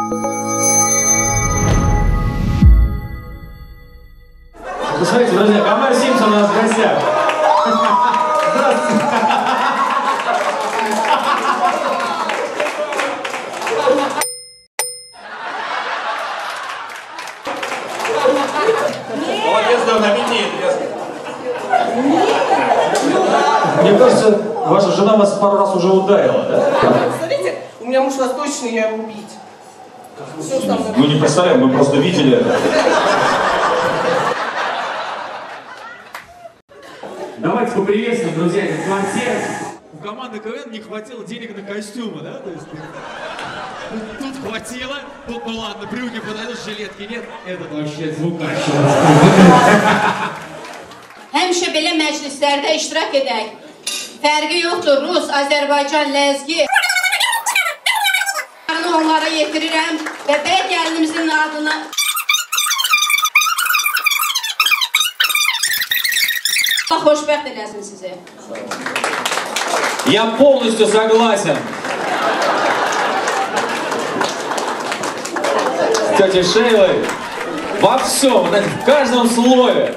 Вы смотрите, друзья, Гомер Симпсон у нас в гостях. Здравствуйте. Молодец, да, резко. Мне кажется, ваша жена вас пару раз уже ударила, да? Смотрите, у меня муж восточный, я его убить. Ну не представляем, мы просто видели. Давайте поприветствуем, друзья, этот концерт. У команды КВН не хватило денег на костюмы, да? То есть, ну, тут хватило, тут, ну ладно, брюки подойдут, жилетки нет. Этот вообще звукач. Həmişə belə məclislərdə iştirak edək. Fərqi yoxdur, Rus, Azərbaycan, Ləzgi. Onlara yetirirəm və bəy gəlinimizin adına xoşbəxt eləsin sizi. Я полностью согласен. С тетей Шейлой во всем, в каждом слове.